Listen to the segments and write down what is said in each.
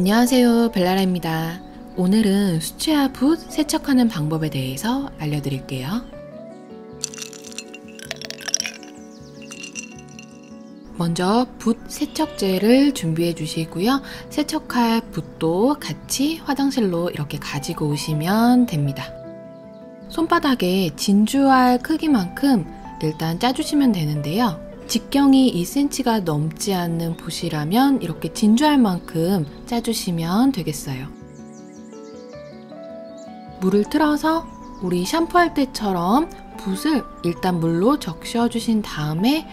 안녕하세요 벨라라입니다. 오늘은 수채화 붓 세척하는 방법에 대해서 알려드릴게요. 먼저 붓 세척제를 준비해 주시고요. 세척할 붓도 같이 화장실로 이렇게 가지고 오시면 됩니다. 손바닥에 진주알 크기만큼 일단 짜주시면 되는데요. 직경이 2cm가 넘지 않는 붓이라면 이렇게 진주알 만큼 짜주시면 되겠어요. 물을 틀어서 우리 샴푸할 때처럼 붓을 일단 물로 적셔 주신 다음에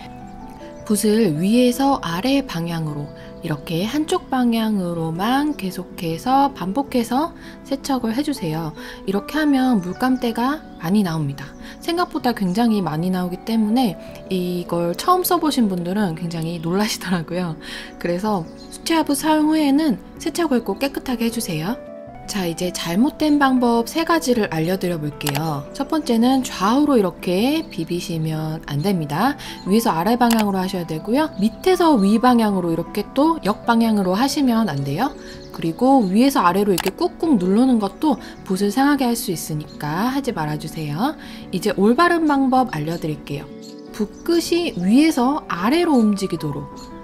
붓을 위에서 아래 방향으로 이렇게 한쪽 방향으로만 계속해서 반복해서 세척을 해주세요. 이렇게 하면 물감대가 많이 나옵니다. 생각보다 굉장히 많이 나오기 때문에 이걸 처음 써보신 분들은 굉장히 놀라시더라고요. 그래서 수채화붓 사용 후에는 세척을 꼭 깨끗하게 해주세요. 자, 이제 잘못된 방법 세 가지를 알려드려 볼게요. 첫 번째는 좌우로 이렇게 비비시면 안 됩니다. 위에서 아래 방향으로 하셔야 되고요. 밑에서 위 방향으로 이렇게 또 역방향으로 하시면 안 돼요. 그리고 위에서 아래로 이렇게 꾹꾹 누르는 것도 붓을 상하게 할 수 있으니까 하지 말아주세요. 이제 올바른 방법 알려드릴게요. 붓끝이 위에서 아래로 움직이도록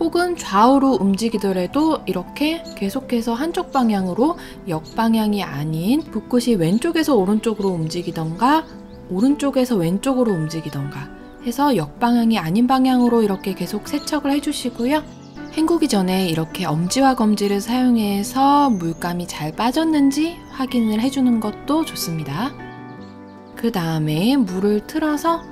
혹은 좌우로 움직이더라도 이렇게 계속해서 한쪽 방향으로 역방향이 아닌 붓끝이 왼쪽에서 오른쪽으로 움직이던가 오른쪽에서 왼쪽으로 움직이던가 해서 역방향이 아닌 방향으로 이렇게 계속 세척을 해주시고요. 헹구기 전에 이렇게 엄지와 검지를 사용해서 물감이 잘 빠졌는지 확인을 해주는 것도 좋습니다. 그 다음에 물을 틀어서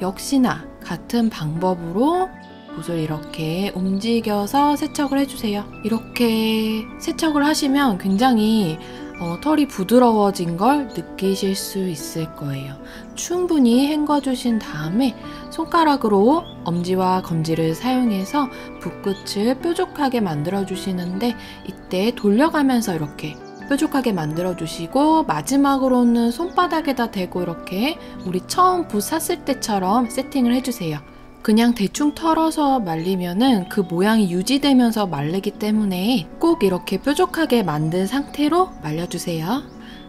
역시나 같은 방법으로 붓을 이렇게 움직여서 세척을 해주세요. 이렇게 세척을 하시면 굉장히 어, 털이 부드러워진 걸 느끼실 수 있을 거예요. 충분히 헹궈주신 다음에 손가락으로 엄지와 검지를 사용해서 붓끝을 뾰족하게 만들어주시는데 이때 돌려가면서 이렇게 뾰족하게 만들어주시고 마지막으로는 손바닥에다 대고 이렇게 우리 처음 붓 샀을 때처럼 세팅을 해주세요. 그냥 대충 털어서 말리면은 그 모양이 유지되면서 마르기 때문에 꼭 이렇게 뾰족하게 만든 상태로 말려주세요.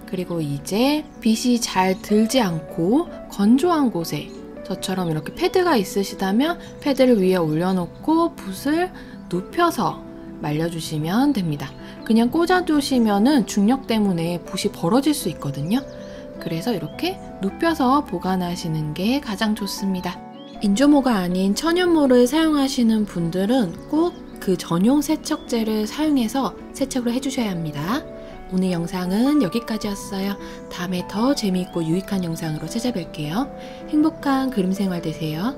그리고 이제 빛이 잘 들지 않고 건조한 곳에 저처럼 이렇게 패드가 있으시다면 패드를 위에 올려놓고 붓을 눕혀서 말려주시면 됩니다. 그냥 꽂아두시면은 중력 때문에 붓이 벌어질 수 있거든요. 그래서 이렇게 눕혀서 보관하시는 게 가장 좋습니다. 인조모가 아닌 천연모를 사용하시는 분들은 꼭 그 전용 세척제를 사용해서 세척을 해주셔야 합니다. 오늘 영상은 여기까지였어요. 다음에 더 재미있고 유익한 영상으로 찾아뵐게요. 행복한 그림 생활 되세요.